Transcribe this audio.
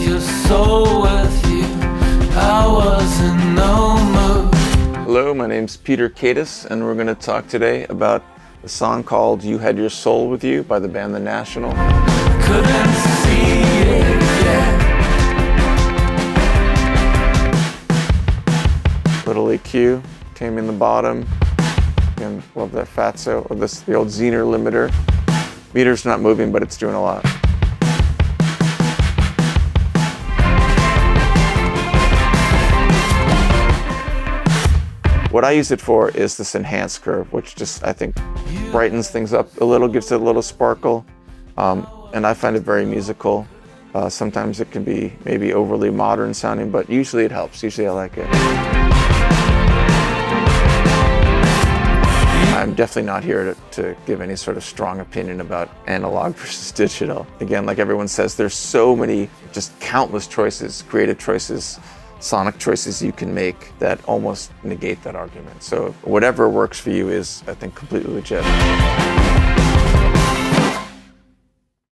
your soul with you. Hello, my name's Peter Katis, and we're going to talk today about a song called You Had Your Soul With You by the band The National. Little EQ came in the bottom. Again, love that fatso, or this, the old Zener limiter. Meter's not moving, but it's doing a lot. What I use it for is this enhanced curve, which just, I think, brightens things up a little, gives it a little sparkle. Um, and I find it very musical. Uh, sometimes it can be maybe overly modern sounding, but usually it helps. Usually I like it. I'm definitely not here to, to, give any sort of strong opinion about analog versus digital. Again, like everyone says, there's so many, just countless choices, creative choices sonic choices you can make that almost negate that argument. So whatever works for you is, I think, completely legit.